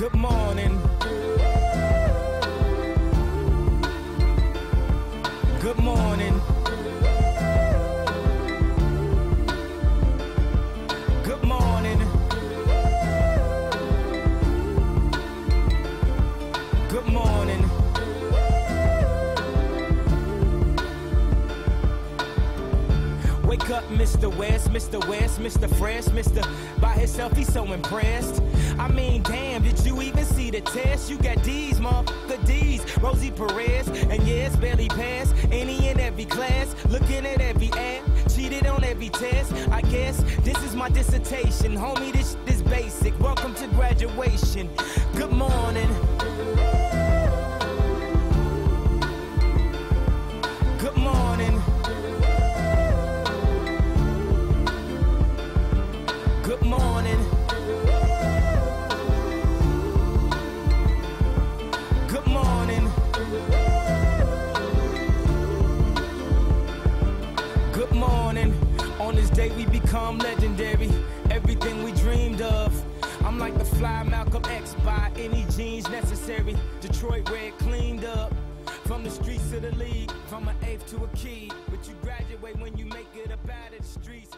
Good morning. Good morning. Good morning. Good morning. Wake up, Mr. West, Mr. West, Mr. Fresh, Mr. By himself, he's so impressed. I mean, the test? You got D's, motherfucker D's. Rosie Perez, and yes, barely passed any and every class. Looking at every ad, cheated on every test. I guess this is my dissertation. Homie, this is basic. Welcome to graduation. Good morning. Good morning. Become legendary. Everything we dreamed of. I'm like the fly Malcolm X by any jeans necessary. Detroit red cleaned up. From the streets to the league, from an eighth to a key. But you graduate when you make it up out of the streets.